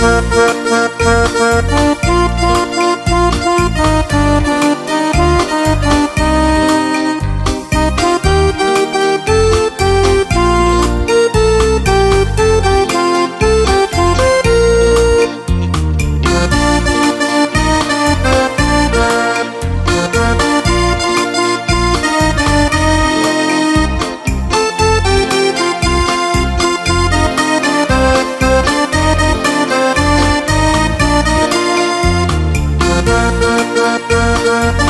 Thank you. 啊